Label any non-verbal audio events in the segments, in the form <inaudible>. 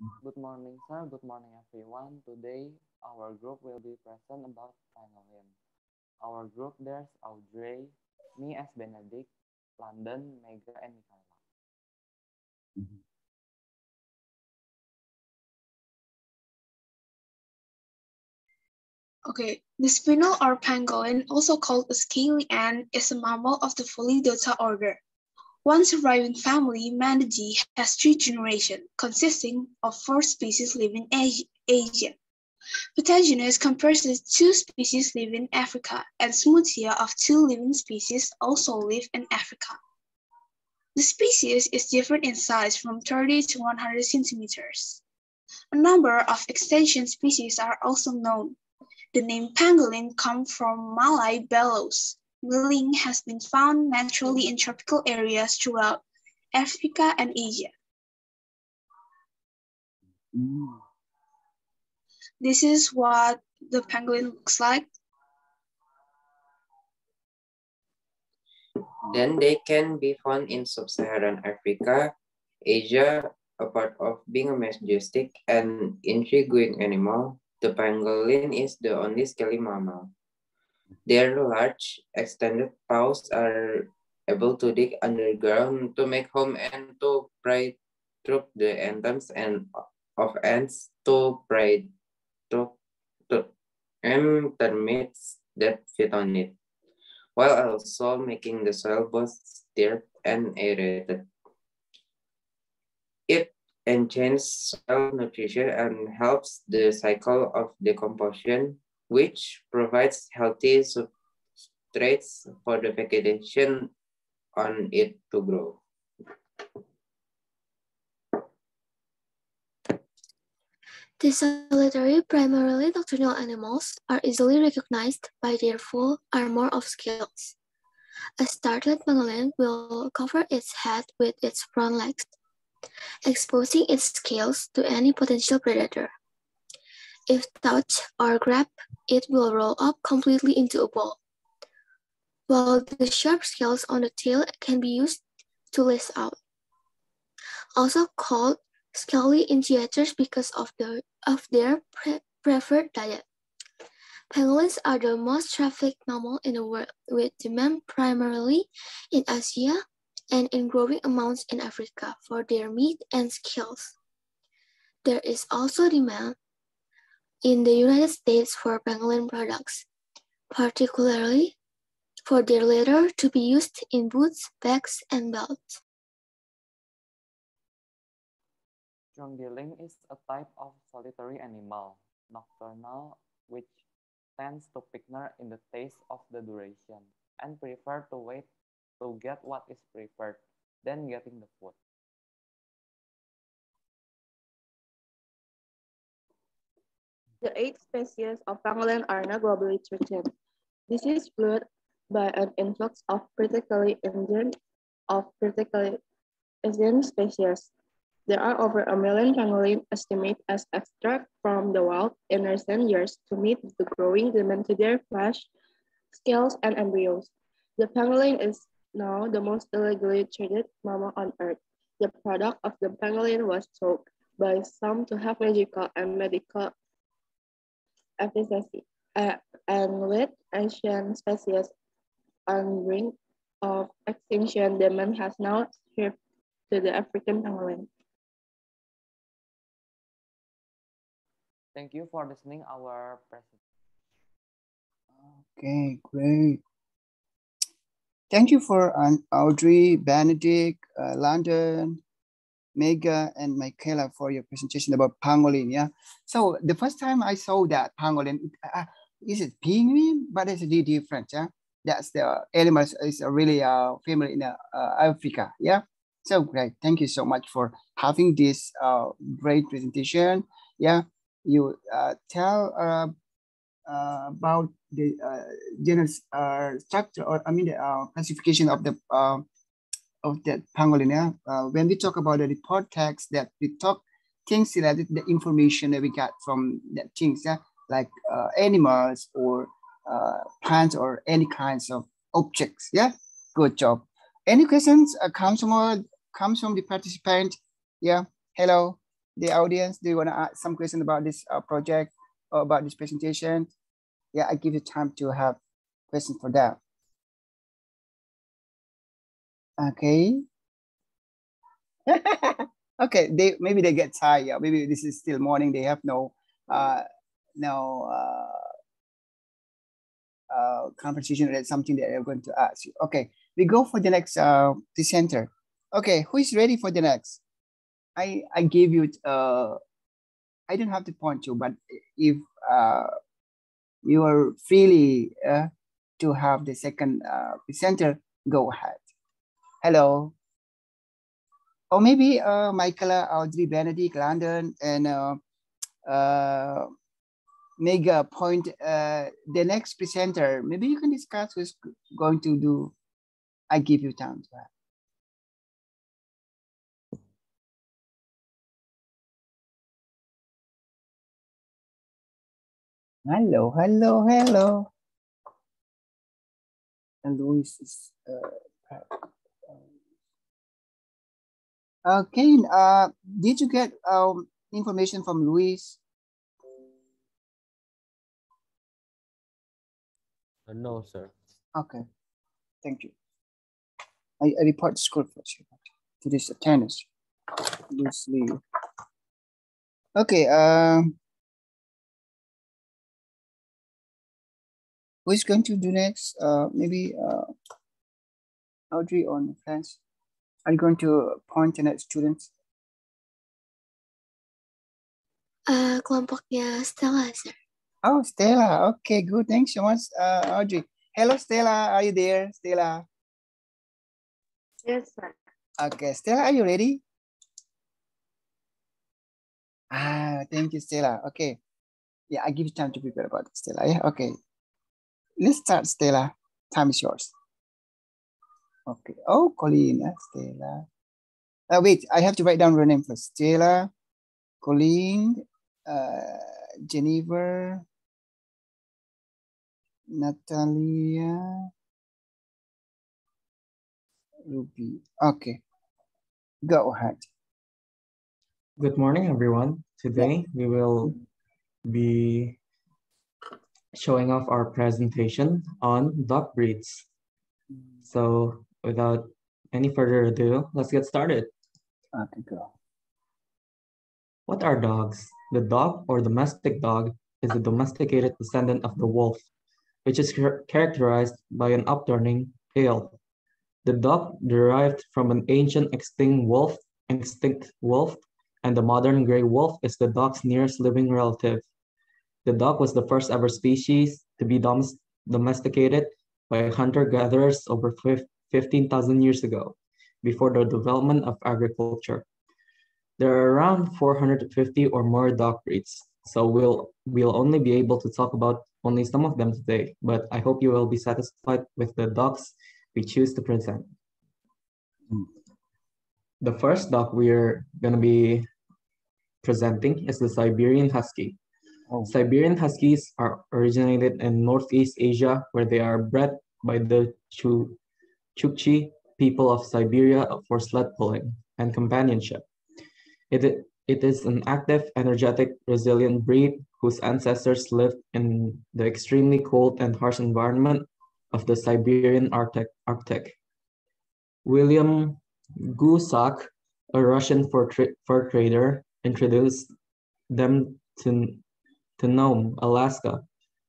Good morning, sir. Good morning, everyone. Today, our group will be present about pangolin. Our group, there's Audrey, me as Benedict, London, Mega, and Michaela. Mm -hmm. Okay, the spinel or pangolin, also called a scaly ant, is a mammal of the Pholidota order. One surviving family, Manidae, has three generations, consisting of four species living in Asia. Phataginus comprises two species living in Africa, and Smutsia of two living species also live in Africa. The species is different in size from 30 to 100 centimeters. A number of extension species are also known. The name pangolin comes from Malay bellows. Milling has been found naturally in tropical areas throughout Africa and Asia. Mm. This is what the pangolin looks like. Then they can be found in sub-Saharan Africa, Asia, a part of being a majestic and intriguing animal, the pangolin is the only scaly mammal. Their large, extended paws are able to dig underground to make home and to pry through the entrance and of ants to pry through to and termites that feed on it, while also making the soil both stirred and aerated. It enhances soil nutrition and helps the cycle of decomposition, which provides healthy substrates for the vegetation on it to grow. These solitary, primarily nocturnal animals are easily recognized by their full armor of scales. A startled pangolin will cover its head with its front legs exposing its scales to any potential predator. If touched or grabbed, it will roll up completely into a ball. While the sharp scales on the tail can be used to lace out. Also called scaly initiators because of, the, of their pre preferred diet. Pangolins are the most trafficked mammal in the world, with demand primarily in Asia, and in growing amounts in Africa for their meat and scales. There is also demand in the United States for pangolin products, particularly for their leather to be used in boots, bags, and belts. Strongylling is a type of solitary animal, nocturnal, which tends to picnic in the taste of the duration and prefer to wait to get what is preferred than getting the food. The eight species of pangolin are now globally threatened. This is fueled by an influx of critically endangered of critically endangered species. There are over a million pangolin estimated as extracted from the wild in recent years to meet the growing demand to their flesh, scales, and embryos. The pangolin is now the most illegally traded mammal on Earth. The product of the pangolin was thought by some to have magical and medical efficacy, uh, and with ancient species on brink of extinction, the man has now shifted to the African pangolin. Thank you for listening our presentation. Okay, great. Thank you for um, Audrey, Benedict, uh, London, Mega, and Michaela for your presentation about pangolin. Yeah. So the first time I saw that pangolin, uh, is it penguin? But it's really different. Yeah. That's the animals is really uh, family in uh, Africa. Yeah. So great. Thank you so much for having this uh, great presentation. Yeah. You uh, tell uh, uh, about the uh, general uh, structure or I mean the uh, classification of the uh, of that pangolin. Yeah? Uh, when we talk about the report text, that we talk things related the information that we got from that things, yeah, like uh, animals or uh, plants or any kinds of objects. Yeah, good job. Any questions uh, comes from comes from the participant? Yeah, hello. the audience? Do you want to ask some question about this uh, project or about this presentation? Yeah, I give you time to have questions for that. Okay. <laughs> okay, they maybe they get tired. Maybe this is still morning. They have no uh no uh uh, conversation that's something that I'm going to ask you. Okay, we go for the next uh, presenter. Okay, who is ready for the next? I I gave you uh, I don't have to point you, but if uh, you are freely uh, to have the second uh, presenter, go ahead. Hello. Or maybe uh, Michaela, Audrey, Benedict, London, and uh, uh, Mega point uh, the next presenter. Maybe you can discuss who's going to do. I give you time to that. Hello, hello, hello. And Luis is uh, okay. Uh, did you get um, information from Luis? Uh, no, sir. Okay, thank you. I, I report the school first to this attendance. Loosely. Okay, um, who is going to do next? Uh, maybe uh, Audrey or France. Are you going to point to next students? Uh, kelompoknya Stella, sir. Oh, Stella. Okay, good. Thanks so much, uh, Audrey. Hello, Stella. Are you there, Stella? Yes, sir. Okay, Stella, are you ready? Ah, thank you, Stella. Okay. Yeah, I give you time to prepare about it, Stella. Yeah, okay. Let's start, Stella. Time is yours. Okay. Oh, Colleen, uh, Stella. Uh, wait, I have to write down her name first. Stella, Colleen, uh, Jennifer, Natalia, Ruby. Okay, go ahead. Good morning, everyone. Today we will be showing off our presentation on dog breeds. So without any further ado, let's get started. Okay, go. What are dogs? The dog or domestic dog is a domesticated descendant of the wolf, which is char characterized by an upturning tail. The dog derived from an ancient extinct wolf, extinct wolf, and the modern gray wolf is the dog's nearest living relative. The dog was the first ever species to be dom domesticated by hunter-gatherers over 15,000 years ago, before the development of agriculture. There are around 450 or more dog breeds, so we'll, we'll only be able to talk about only some of them today, but I hope you will be satisfied with the dogs we choose to present. The first dog we're going to be presenting is the Siberian Husky. Oh. Siberian Huskies are originated in Northeast Asia, where they are bred by the Chu Chukchi people of Siberia for sled pulling and companionship. It, it is an active, energetic, resilient breed whose ancestors lived in the extremely cold and harsh environment of the Siberian Arctic. Arctic. William Goosak, a Russian fur, tra fur trader, introduced them to, to Nome, Alaska,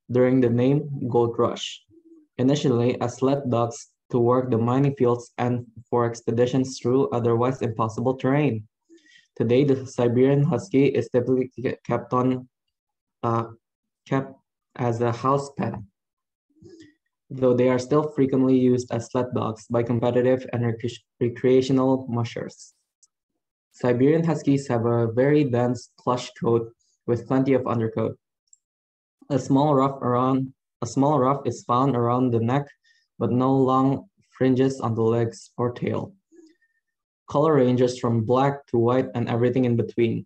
during the Nome Gold Rush, initially as sled dogs to work the mining fields and for expeditions through otherwise impossible terrain. Today, the Siberian Husky is typically kept on uh, kept as a house pet, though they are still frequently used as sled dogs by competitive and rec recreational mushers. Siberian Huskies have a very dense plush coat with plenty of undercoat. A small ruff around a small ruff is found around the neck, but no long fringes on the legs or tail. Color ranges from black to white and everything in between.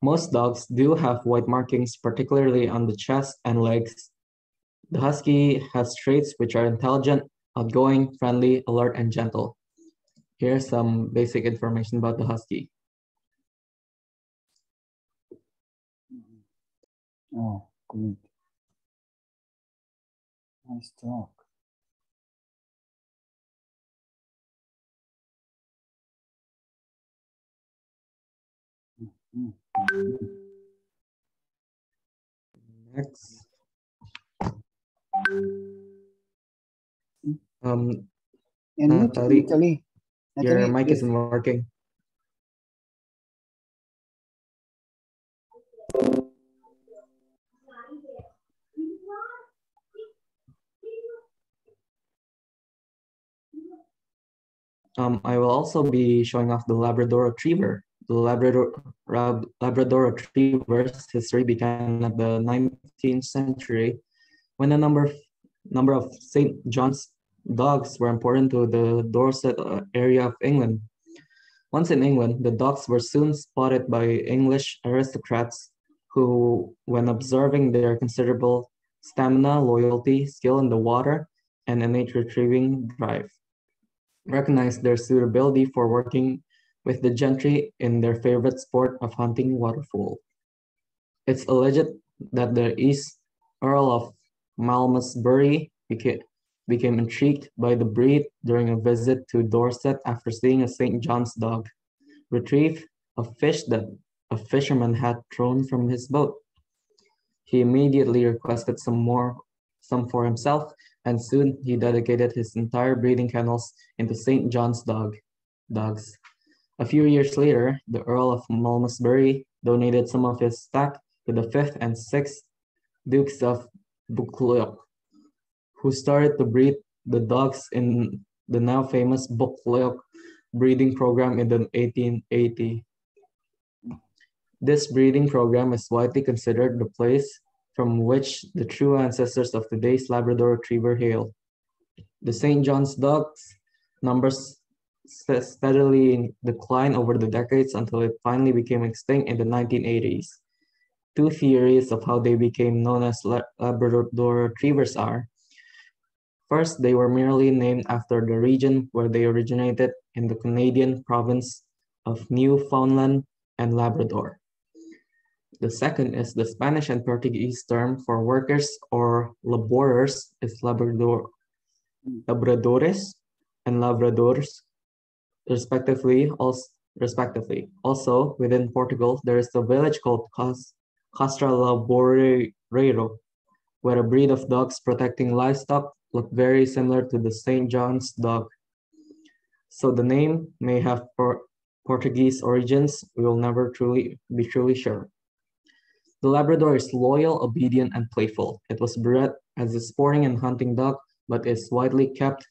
Most dogs do have white markings, particularly on the chest and legs. The Husky has traits which are intelligent, outgoing, friendly, alert, and gentle. Here's some basic information about the Husky. Oh, good. Nice talk. Next. Um, And you, Natalie, Natalie, your mic isn't working. Um, I will also be showing off the Labrador Retriever. Labrador, Labrador Retriever's history began at the 19th century when a number of, number of St. John's dogs were important to the Dorset uh, area of England. Once in England, the dogs were soon spotted by English aristocrats who, when observing their considerable stamina, loyalty, skill in the water, and innate retrieving drive, recognized their suitability for working with the gentry in their favorite sport of hunting waterfowl. It's alleged that the East Earl of Malmesbury became, became intrigued by the breed during a visit to Dorset after seeing a St. John's dog retrieve a fish that a fisherman had thrown from his boat. He immediately requested some more, some for himself, and soon he dedicated his entire breeding kennels into St. John's dog, dogs. A few years later, the Earl of Malmesbury donated some of his stock to the fifth and sixth Dukes of Buccleuch, who started to breed the dogs in the now famous Buccleuch breeding program in the 1880. This breeding program is widely considered the place from which the true ancestors of today's Labrador Retriever hail. The St. John's dogs numbers st- steadily declined over the decades until it finally became extinct in the 1980s. Two theories of how they became known as Labrador Retrievers are First, they were merely named after the region where they originated in the Canadian province of Newfoundland and Labrador. The second is the Spanish and Portuguese term for workers or laborers is Labrador, Labradores and Labradors, respectively. Also, respectively. Also, within Portugal, there is a village called Castro Laboreiro, where a breed of dogs protecting livestock look very similar to the St. John's dog. So the name may have por- Portuguese origins, we will never truly be truly sure. The Labrador is loyal, obedient, and playful. It was bred as a sporting and hunting dog, but is widely kept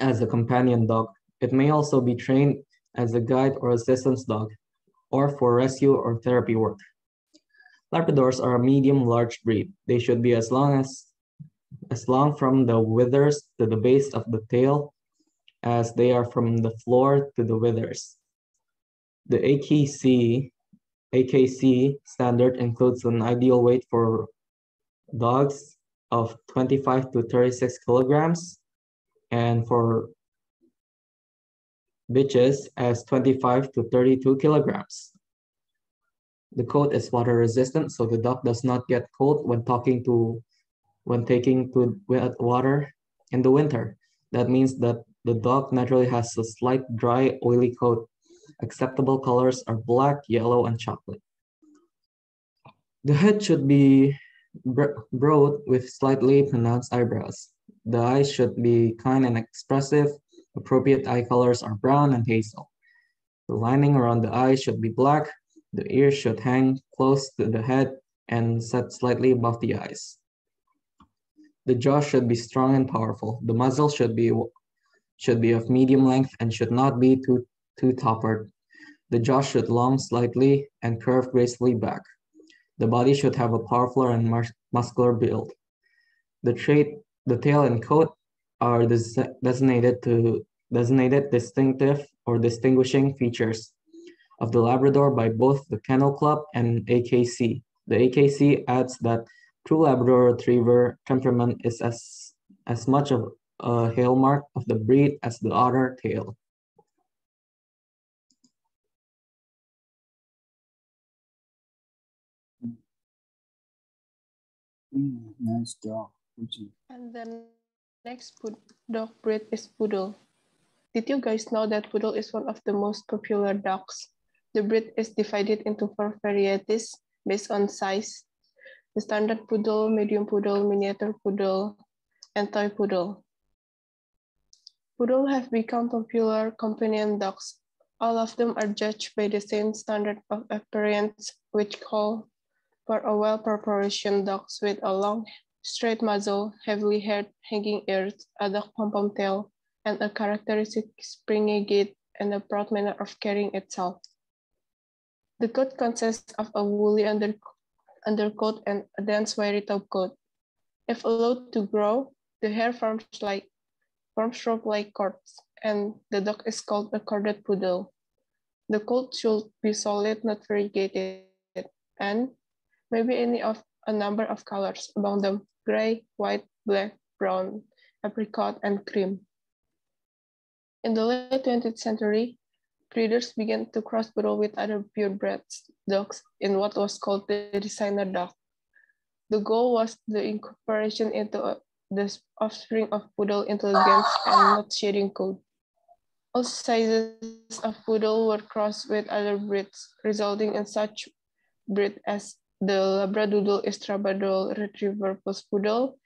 as a companion dog. It may also be trained as a guide or assistance dog, or for rescue or therapy work. Labradors are a medium-large breed. They should be as long as as long from the withers to the base of the tail as they are from the floor to the withers. The AKC, AKC standard includes an ideal weight for dogs of 25 to 36 kilograms and for bitches as 25 to 32 kilograms. The coat is water resistant, so the dog does not get cold when talking to when taking to wet water in the winter. That means that the dog naturally has a slight dry, oily coat. Acceptable colors are black, yellow, and chocolate. The head should be broad with slightly pronounced eyebrows. The eyes should be kind and expressive. Appropriate eye colors are brown and hazel. The lining around the eyes should be black. The ears should hang close to the head and set slightly above the eyes. The jaw should be strong and powerful. The muzzle should be should be of medium length and should not be too too tapered. The jaw should long slightly and curve gracefully back. The body should have a powerful and muscular build. The trait, the tail and coat are designated to designated distinctive or distinguishing features of the Labrador by both the Kennel Club and AKC. The AKC adds that true Labrador Retriever temperament is as, as much of a hallmark of the breed as the otter tail. Mm, nice dog. And then next dog breed is poodle. Did you guys know that poodle is one of the most popular dogs? The breed is divided into four varieties based on size. The standard poodle, medium poodle, miniature poodle, and toy poodle. Poodle have become popular companion dogs. All of them are judged by the same standard of appearance, which call for a well-proportioned dog with a long, straight muzzle, heavily haired, hanging ears, a dark pom-pom tail, and a characteristic springy gait and a proud manner of carrying itself. The coat consists of a woolly under, undercoat and a dense wiry top coat. If allowed to grow, the hair forms like forms rope-like cords, and the dog is called a corded poodle. The coat should be solid, not variegated, and maybe any of a number of colors, among them gray, white, black, brown, apricot, and cream. In the late 20th century, breeders began to cross poodle with other purebred dogs in what was called the designer dog. The goal was the incorporation into uh, the offspring of poodle intelligence and not shedding code. All sizes of poodle were crossed with other breeds, resulting in such breed as the Labradoodle Estrabadol Retriever Poodle,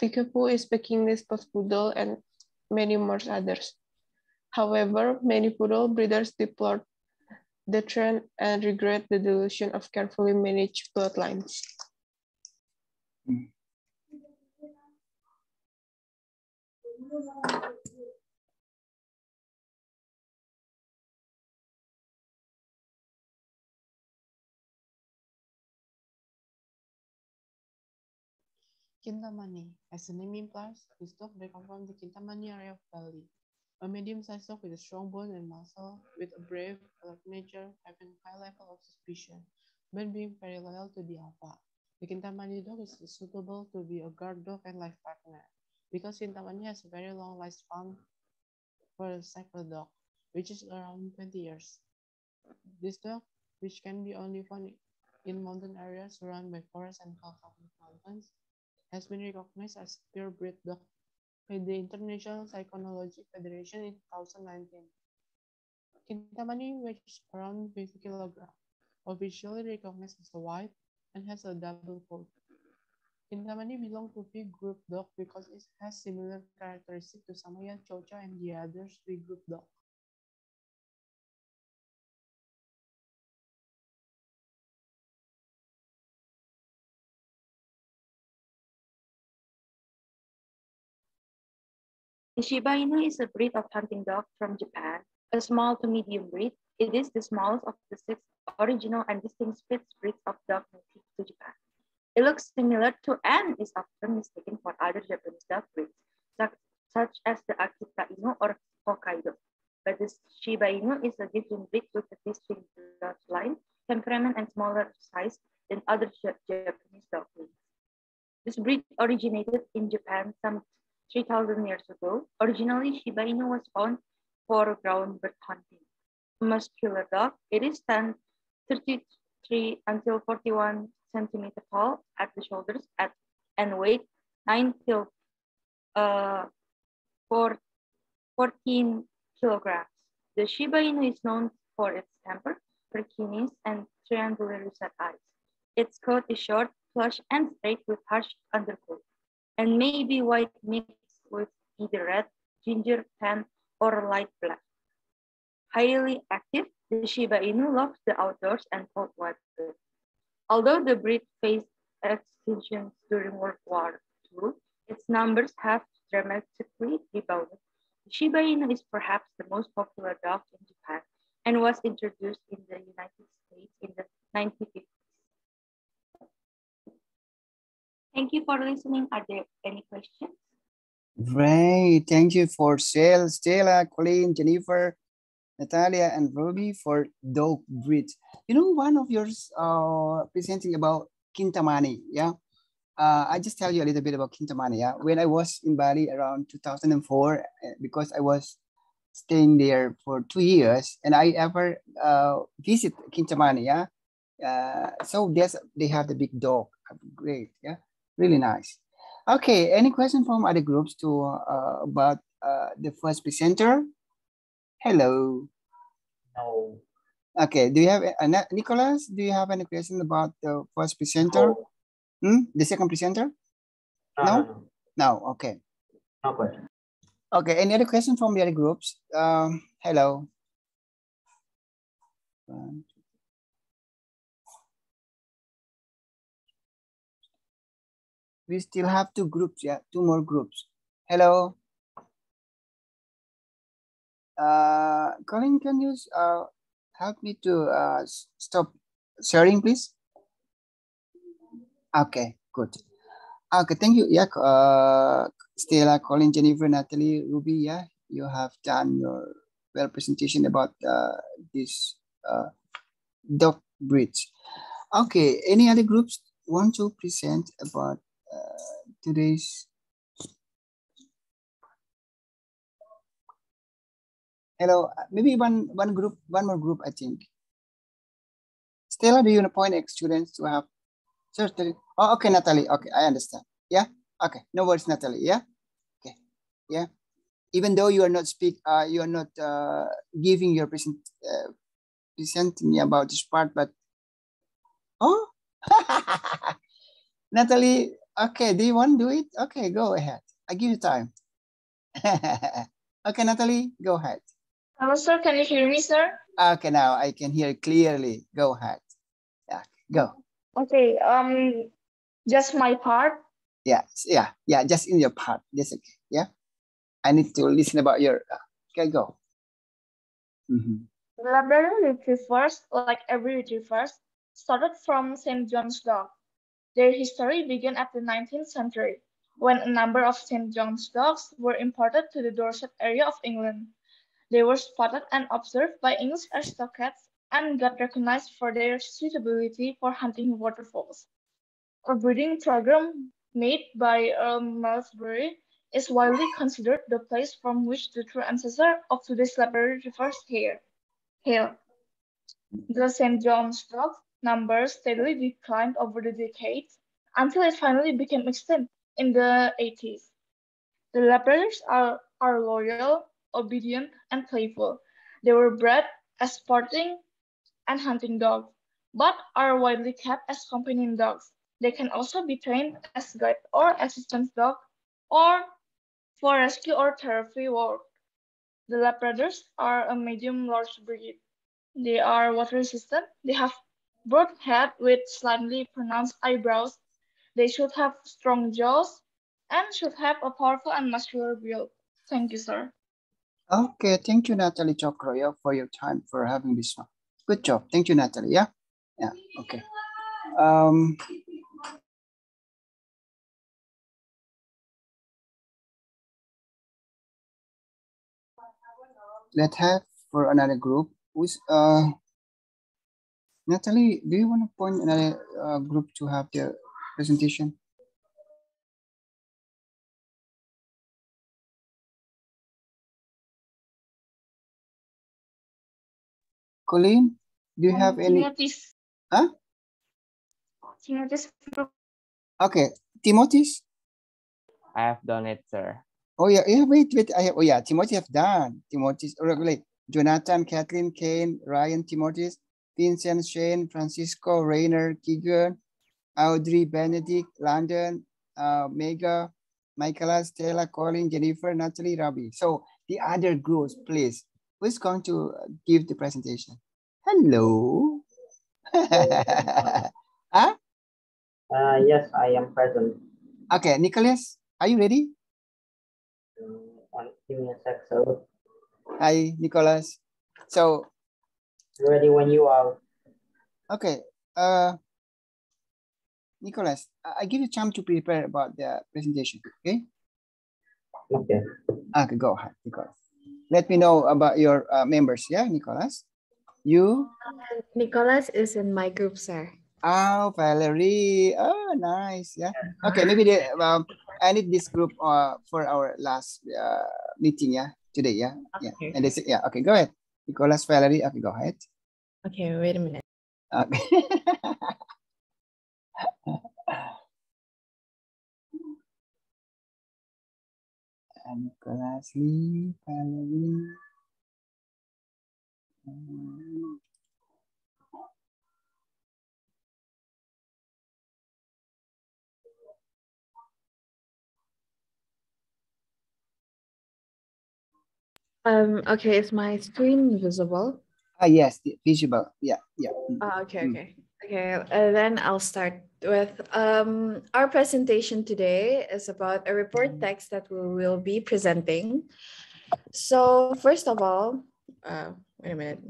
Peekapoo is Pekingese Poodle, and many more others. However, many poodle breeders deplored the trend and regret the dilution of carefully managed bloodlines. Mm. Kintamani. As the name implies, this dog they come from the Kintamani area of Bali. A medium-sized dog with a strong bone and muscle, with a brave, alert nature, having high level of suspicion, but being very loyal to the alpha. The Kintamani dog is suitable to be a guard dog and life partner, because Kintamani has a very long lifespan for a cycle dog, which is around 20 years. This dog, which can be only found in mountain areas surrounded by forests and volcanic mountains, has been recognized as purebred dog by the International Cynology Federation in 2019. Kintamani weighs around 50 kilograms, officially recognized as a white, and has a double coat. Kintamani belongs to big group dog because it has similar characteristics to Samoyed Chow and the other big group dog. Shiba Inu is a breed of hunting dog from Japan, a small to medium breed. It is the smallest of the six original and distinct Spitz breeds of dog native to Japan. It looks similar to and is often mistaken for other Japanese dog breeds, such such as the Akita Inu or Hokkaido. But the Shiba Inu is a different breed with a distinct line, temperament, and smaller size than other Japanese dog breeds. This breed originated in Japan some 3,000 years ago. Originally, Shiba Inu was found for ground bird hunting. A muscular dog, it is 10, 33 until 41 centimeter tall at the shoulders at, and weight 9 till uh, 4, 14 kilograms. The Shiba Inu is known for its temper, perkiness, and triangular set eyes. Its coat is short, plush, and straight with harsh undercoat and maybe white mixed with either red, ginger, tan, or light black. Highly active, the Shiba Inu loves the outdoors and cold weather. Although the breed faced extinction during World War II, its numbers have dramatically rebounded. The Shiba Inu is perhaps the most popular dog in Japan and was introduced in the United States in the 1950s. Thank you for listening. Are there any questions? Great. Thank you for Shell, Stella, Colleen, Jennifer, Natalia, and Ruby for dog breeds. You know, one of yours uh, presenting about Kintamani, yeah? Uh, I just tell you a little bit about Kintamani, yeah? When I was in Bali around 2004, eh, because I was staying there for two years, and I ever uh, visit Kintamani, yeah? Uh, so there's, they have the big dog, great, yeah? Really nice. Okay, any question from other groups to uh, about uh, the first presenter? Hello. No. Okay, do you have, uh, Nicholas, do you have any question about the first presenter? No. Hmm? The second presenter? No, No? no, no. No, okay. No question. Okay, any other question from the other groups? Um, hello. One, two. We still have two groups, yeah, two more groups. Hello. Uh, Colin, can you uh, help me to uh, stop sharing, please? Okay, good. Okay, thank you. Yeah, uh, Stella, Colin, Jennifer, Natalie, Ruby, yeah, you have done your well presentation about uh, this uh, dog breeds. Okay, any other groups want to present about today's? Hello, uh, maybe one one group, one more group, I think. Stella, do you appoint ex students to have Certainly. Oh, okay, Natalie. Okay, I understand. Yeah. Okay. No worries, Natalie. Yeah. Okay. Yeah. Even though you are not speak, uh, you are not uh, giving your present, uh, presenting me about this part, but oh, <laughs> Natalie. Okay. Do you want to do it? Okay, go ahead. I give you time. <laughs> okay, Natalie, go ahead. Hello, sir. Can you hear me, sir? Okay, now I can hear clearly. Go ahead. Yeah, go. Okay. Um, just my part. Yeah, yeah, yeah. Just in your part. That's okay. Yeah. I need to listen about your. uh, Okay, go. Mhm. The Labrador Retrievers, like every retrievers, started from St. John's dog. Their history began at the 19th century, when a number of St. John's dogs were imported to the Dorset area of England. They were spotted and observed by English aristocrats and got recognized for their suitability for hunting waterfalls. A breeding program made by Earl Malmesbury is widely considered the place from which the true ancestor of today's Labrador retrievers hail. hail. The St. John's dog numbers steadily declined over the decades until it finally became extinct in the 80s. The Labradors are, are loyal, obedient, and playful. They were bred as sporting and hunting dogs, but are widely kept as companion dogs. They can also be trained as guide or assistance dog or for rescue or therapy work. The Labradors are a medium large breed. They are water resistant. They have broad head with slightly pronounced eyebrows. They should have strong jaws and should have a powerful and muscular build. Thank you, sir. Okay, thank you, Natalie Chokro, yeah, for your time for having this one. Good job. Thank you, Natalie. Yeah. Yeah. Okay. Um. Let's have for another group. Who's uh Natalie? Do you want to point another uh, group to have their presentation? Colleen, do you have any? Timothy's, Huh? Timothy's group. Okay, Timothy's. I have done it, sir. Oh yeah, yeah. Wait, wait. I have. Oh yeah, Timothy have done. Timothy's. Oh, wait. Jonathan, Kathleen, Kane, Ryan, Timothy's, Vincent, Shane, Francisco, Rainer, Keegan, Audrey, Benedict, London, uh, Mega, Michaela, Stella, Colin, Jennifer, Natalie, Rabi. So the other groups, please. Who's going to give the presentation? Hello. <laughs> huh? Uh, yes, I am present. Okay, Nicholas, are you ready? Um, give me a sec. So, Hi, Nicholas. So, ready when you are. okay, uh, Nicholas, I I give you time to prepare about the presentation, okay? Okay. Okay, go ahead, Nicholas. Let me know about your uh, members, yeah, Nicholas? You? Nicholas is in my group, sir. Oh, Valerie. Oh, nice, yeah. Okay, maybe the, um, I need this group uh, for our last uh, meeting, yeah, today, yeah? Yeah, Okay. and this, yeah, okay, go ahead. Nicolas Valerie, okay, go ahead. Okay, wait a minute. Okay. <laughs> Nicholas Lee, Valerie. Um, Um, okay, is my screen visible? Ah, yes, visible. Yeah, yeah. mm, Ah, okay, mm. okay. Okay, uh, then I'll start with um, our presentation today is about a report text that we will be presenting. So first of all, uh, wait a minute.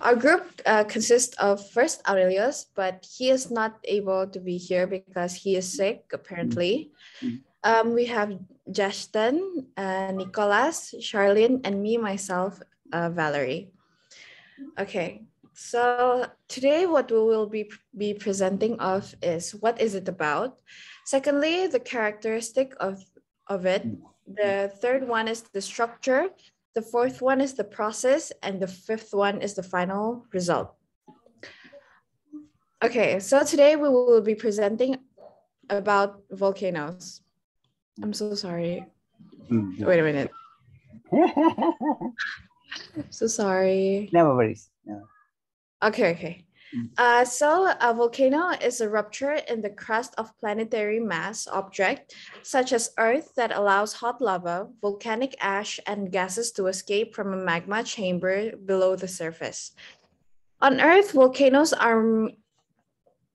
Our group uh, consists of first Aurelius, but he is not able to be here because he is sick, apparently. Um, we have Justin, uh, Nicholas, Charlene, and me, myself, uh, Valerie. Okay, so today what we will be, be presenting of is what is it about? Secondly, the characteristic of, of it. The third one is the structure. The fourth one is the process. And the fifth one is the final result. Okay, so today we will be presenting about volcanoes. I'm so sorry. Mm. Wait a minute. <laughs> So sorry. Never worries. No. Okay, okay. Uh, so a volcano is a rupture in the crust of planetary mass object, such as Earth that allows hot lava, volcanic ash, and gases to escape from a magma chamber below the surface. On Earth, volcanoes are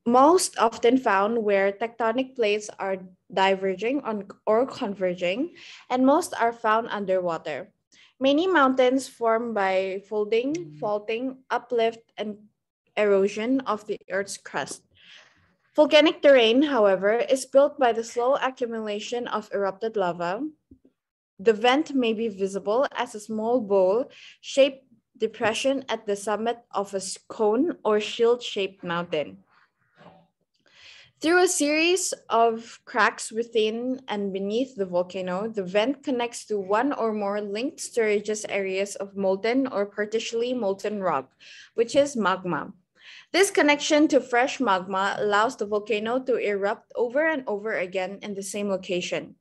most often found where tectonic plates are diverging on, or converging, and most are found underwater. Many mountains form by folding, mm. faulting, uplift, and erosion of the Earth's crust. Volcanic terrain, however, is built by the slow accumulation of erupted lava. The vent may be visible as a small bowl shaped depression at the summit of a cone or shield shaped mountain. Through a series of cracks within and beneath the volcano, the vent connects to one or more linked storageous areas of molten or partially molten rock, which is magma. This connection to fresh magma allows the volcano to erupt over and over again in the same location.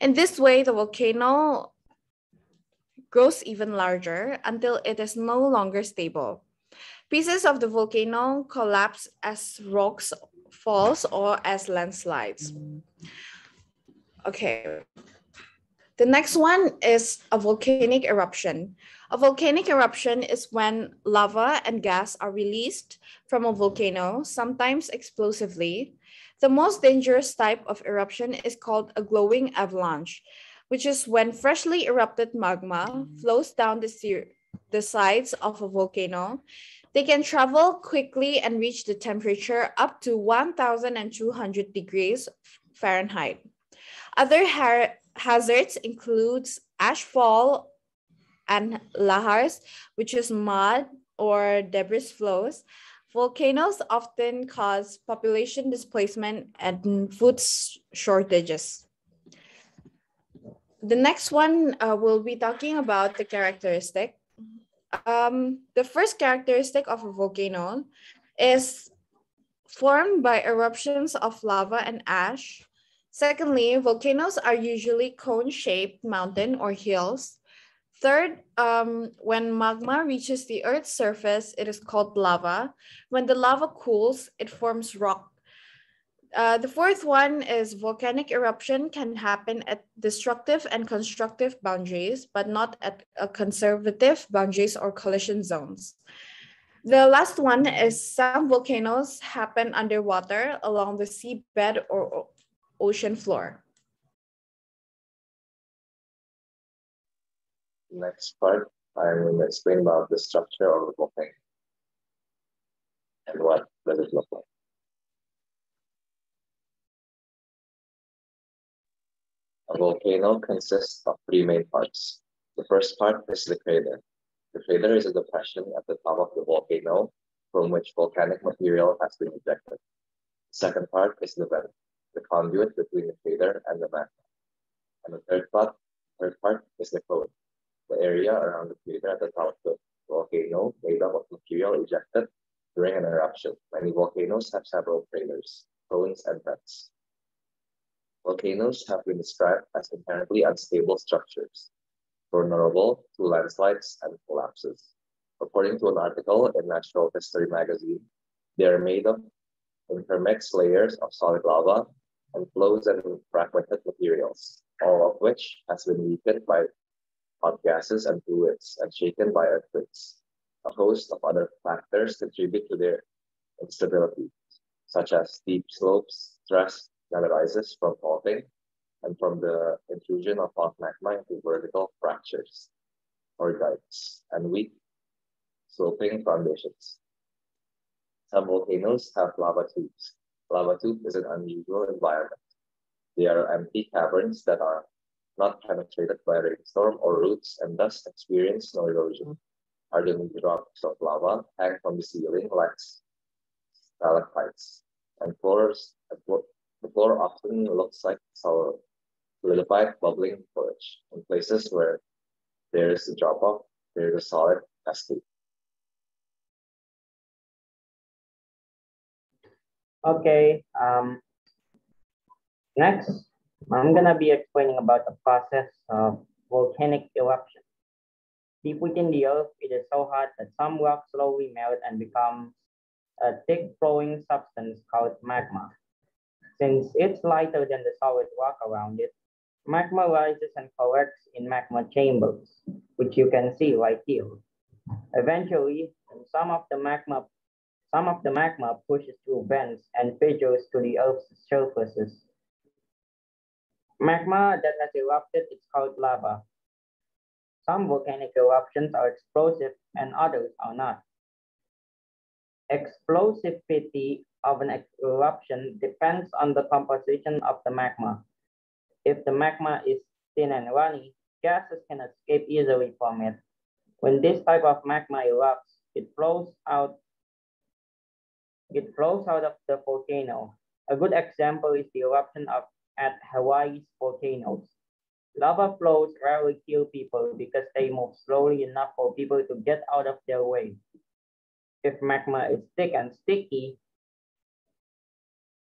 In this way, the volcano grows even larger until it is no longer stable. Pieces of the volcano collapse as rocks falls or as landslides. Mm-hmm. Okay. The next one is a volcanic eruption. A volcanic eruption is when lava and gas are released from a volcano, sometimes explosively. The most dangerous type of eruption is called a glowing avalanche, which is when freshly erupted magma mm-hmm. flows down the, the sides of a volcano. They can travel quickly and reach the temperature up to 1,200 degrees Fahrenheit. Other ha- hazards includes ashfall and lahars, which is mud or debris flows. Volcanoes often cause population displacement and food shortages. The next one uh, we'll be talking about the characteristic. Um, the first characteristic of a volcano is formed by eruptions of lava and ash. Secondly, volcanoes are usually cone-shaped mountain or hills. Third, um, when magma reaches the Earth's surface, it is called lava. When the lava cools, it forms rock. Uh, the fourth one is volcanic eruption can happen at destructive and constructive boundaries, but not at a conservative boundaries or collision zones. The last one is some volcanoes happen underwater along the seabed or ocean floor. Next part, I will explain about the structure of the volcano and what does it look like. A volcano consists of three main parts. The first part is the crater. The crater is a depression at the top of the volcano from which volcanic material has been ejected. The second part is the vent, the conduit between the crater and the magma. And the third part, third part is the cone, the area around the crater at the top of the volcano made up of material ejected during an eruption. Many volcanoes have several craters, cones, and vents. Volcanoes have been described as inherently unstable structures, vulnerable to landslides and collapses. According to an article in Natural History magazine, they are made of intermixed layers of solid lava and flows and fragmented materials, all of which has been weakened by hot gases and fluids and shaken by earthquakes. A host of other factors contribute to their instability, such as steep slopes, stress that arises from faulting, and from the intrusion of hot magma into vertical fractures or dikes, and weak sloping foundations. Some volcanoes have lava tubes. Lava tube is an unusual environment. They are empty caverns that are not penetrated by rainstorm or roots and thus experience no erosion. Hardened drops of lava hang from the ceiling like stalactites, and floors, the floor often looks like solidified bubbling porridge. In places where there is a drop off, there is a solid cascade. Okay, um, next, I'm gonna be explaining about the process of volcanic eruption. Deep within the earth, it is so hot that some rocks slowly melt and become a thick flowing substance called magma. Since it's lighter than the solid rock around it, magma rises and collects in magma chambers, which you can see right here. Eventually, some of the magma some of the magma pushes through vents and fissures to the Earth's surfaces. Magma that has erupted is called lava. Some volcanic eruptions are explosive and others are not. Explosivity of an eruption depends on the composition of the magma. If the magma is thin and runny, gases can escape easily from it. When this type of magma erupts, it flows out it flows out of the volcano. A good example is the eruption of at Hawaii's volcanoes. Lava flows rarely kill people because they move slowly enough for people to get out of their way. If magma is thick and sticky,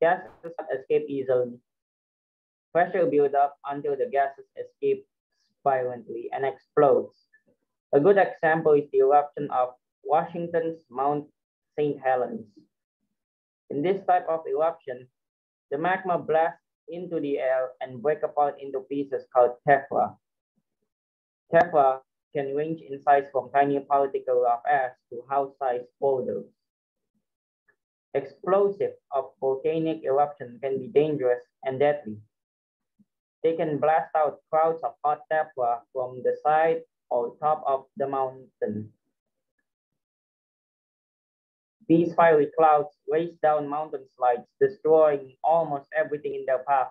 gases escape easily. Pressure builds up until the gases escape violently and explodes. A good example is the eruption of Washington's Mount St. Helens. In this type of eruption, the magma blasts into the air and break apart into pieces called tephra. Tephra can range in size from tiny particles of ash to house-sized boulders. Explosive of volcanic eruption can be dangerous and deadly. They can blast out clouds of hot tephra from the side or top of the mountain these fiery clouds race down mountain slides, destroying almost everything in their path.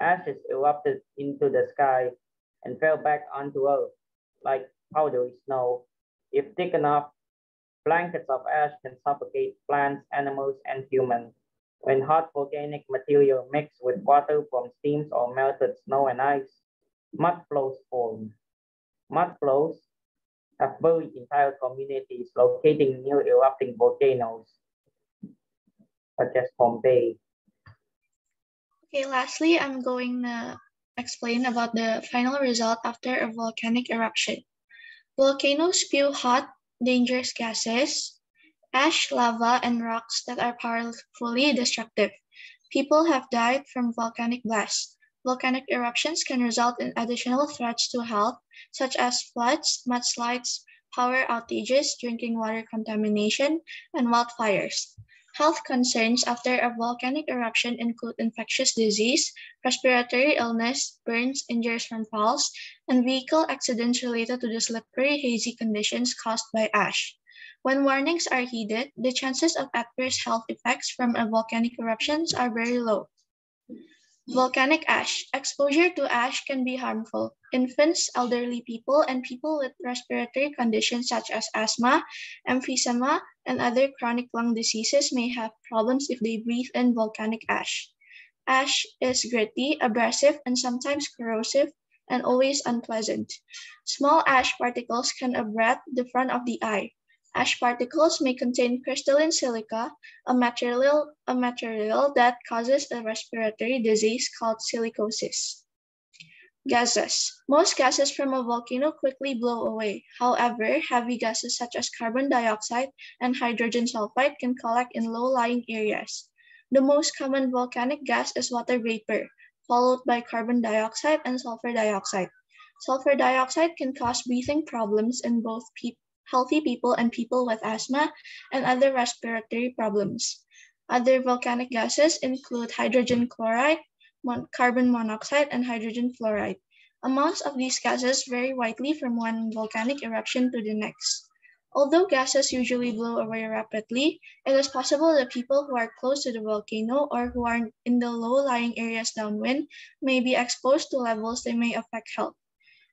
Ashes erupted into the sky and fell back onto earth like powdery snow. If thick enough, blankets of ash can suffocate plants, animals, and humans. When hot volcanic material mixed with water from steams or melted snow and ice, mud flows form. Mud flows have buried entire communities locating near erupting volcanoes, such as Pompeii. Okay, lastly, I'm going to explain about the final result after a volcanic eruption. Volcanoes spew hot, dangerous gases, ash, lava, and rocks that are powerfully destructive. People have died from volcanic blasts. Volcanic eruptions can result in additional threats to health, such as floods, mudslides, power outages, drinking water contamination, and wildfires. Health concerns after a volcanic eruption include infectious disease, respiratory illness, burns, injuries from falls, and vehicle accidents related to the slippery, hazy conditions caused by ash. When warnings are heeded, the chances of adverse health effects from a volcanic eruptions are very low. Volcanic ash. Exposure to ash can be harmful. Infants, elderly people, and people with respiratory conditions such as asthma, emphysema, and other chronic lung diseases may have problems if they breathe in volcanic ash. Ash is gritty, abrasive, and sometimes corrosive, and always unpleasant. Small ash particles can abrade the front of the eye. Ash particles may contain crystalline silica, a material, a material that causes a respiratory disease called silicosis. Gases. Most gases from a volcano quickly blow away. However, heavy gases such as carbon dioxide and hydrogen sulfide can collect in low-lying areas. The most common volcanic gas is water vapor, followed by carbon dioxide and sulfur dioxide. Sulfur dioxide can cause breathing problems in both pe healthy people and people with asthma and other respiratory problems. Other volcanic gases include hydrogen chloride, mon carbon monoxide, and hydrogen fluoride. Amounts of these gases vary widely from one volcanic eruption to the next. Although gases usually blow away rapidly, it is possible that people who are close to the volcano or who are in the low-lying areas downwind may be exposed to levels that may affect health.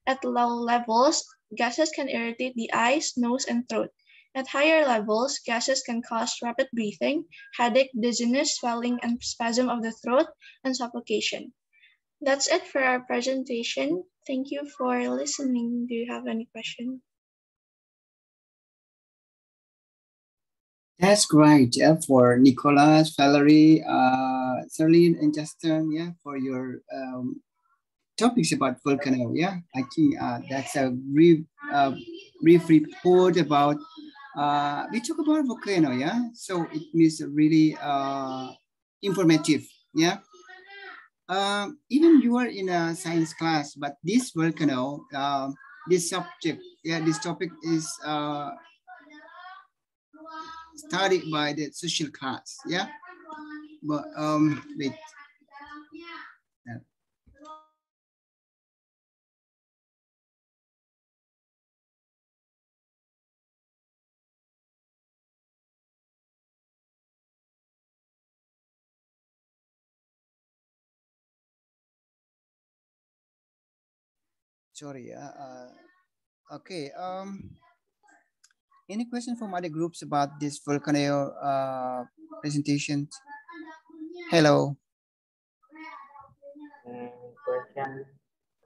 At low levels, gases can irritate the eyes, nose, and throat. At higher levels, gases can cause rapid breathing, headache, dizziness, swelling, and spasm of the throat, and suffocation. That's it for our presentation. Thank you for listening. Do you have any questions? That's great yeah, for Nicolas, Valerie, uh, Celine, and Justin, yeah, for your um, topics about volcano. Yeah, I think uh, that's a brief, uh, brief report about. Uh, we talk about volcano. Yeah, so it means really uh, informative. Yeah. Um, even you are in a science class, but this volcano, uh, this subject, yeah, this topic is uh, studied by the social class. Yeah. But um, wait. Sorry, yeah. Uh, okay. Um, any question from other groups about this volcano uh, presentation? Hello. Any questions?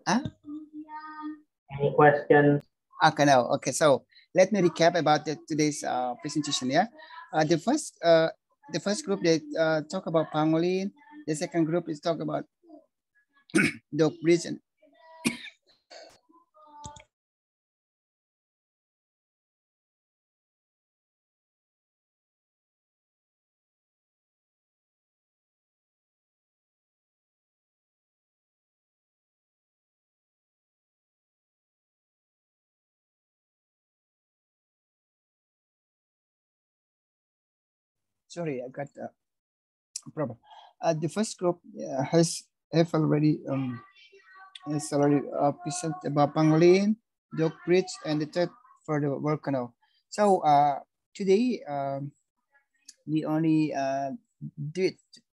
Huh? Any questions? Okay, now, okay. So let me recap about the, today's uh, presentation. Yeah, uh, the first uh, the first group they uh, talk about pangolin. The second group is talk about <clears throat> dog bridge and sorry, I got a problem. Uh, the first group uh, has have already um has already uh, present about pangolin, dog bridge, and the third for the volcano. So uh, today um, we only uh, did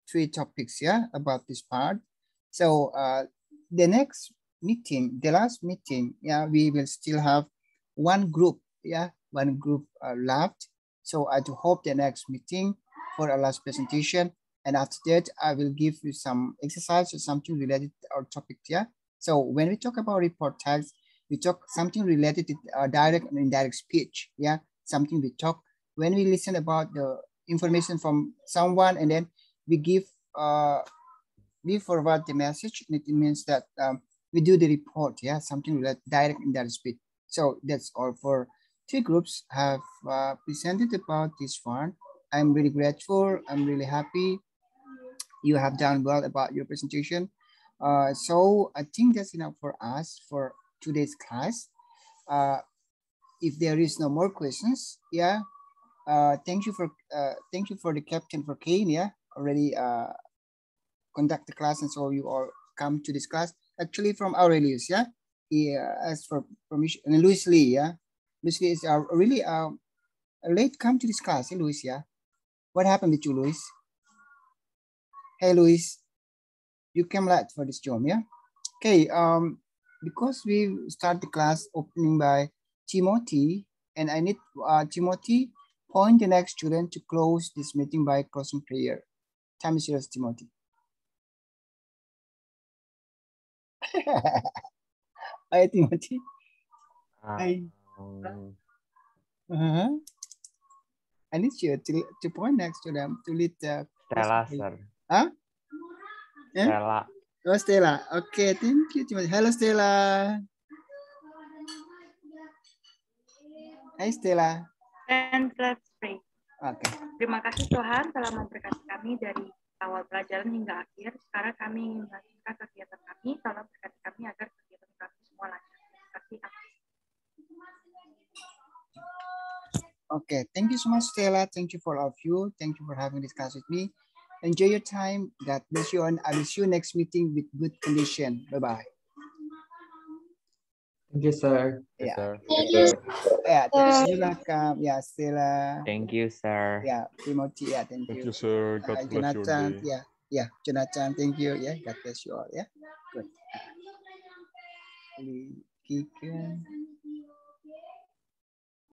three topics, yeah, about this part. So uh, the next meeting, the last meeting, yeah, we will still have one group, yeah, one group uh, left. So I do hope the next meeting for our last presentation. And after that, I will give you some exercise or something related to our topic here. So when we talk about report text, we talk something related to uh, direct and indirect speech. Yeah, something we talk when we listen about the information from someone and then we give, uh, we forward the message. And it means that um, we do the report. Yeah, something related direct and indirect speech. So that's all for three groups have uh, presented about this one. I'm really grateful. I'm really happy. You have done well about your presentation. Uh, so I think that's enough for us for today's class. Uh, if there is no more questions, yeah. Uh, thank you for uh, thank you for the captain for Kane, yeah. Already uh, conduct the class, and so you all come to this class. Actually, from Aurelius, yeah. He uh, asked for permission, and Louis Lee, yeah. Louis Lee is uh, really uh, late come to this class, eh, Louis, yeah. What happened with you, Luis? Hey, Luis. You came late for this job, yeah? Okay, um, because we start the class opening by Timothy, and I need uh, Timothy point the next student to close this meeting by closing prayer. Time is yours, Timothy. <laughs> Hi, Timothy. Hi. Um, Uh -huh. I need you to, to point next to them to lead the Stella, sir. Huh? Yeah? Stella. Oh, Stella. Okay, thank you. Hello, Stella. Hai, Stella. And let's pray. Oke. Terima kasih Tuhan telah memberkati kami dari awal pelajaran hingga akhir. Sekarang kami ingin melanjutkan kegiatan kami. Tolong berkati kami agar kegiatan kami semua lancar. Terima kasih. Okay, thank you so much, Stella. Thank you for all of you. Thank you for having this class with me. Enjoy your time. God bless you, and I will see you next meeting with good condition. Bye bye. Thank you, sir. Yes, sir. Yeah, thank you, welcome. Yeah, Stella. Thank you, sir. Yeah, Timothy. Yeah, thank, Thank you. you, sir. God Uh, bless your day. Yeah, yeah, Jonathan. Thank you. Yeah, God bless you all. Yeah, good. Lee Keegan.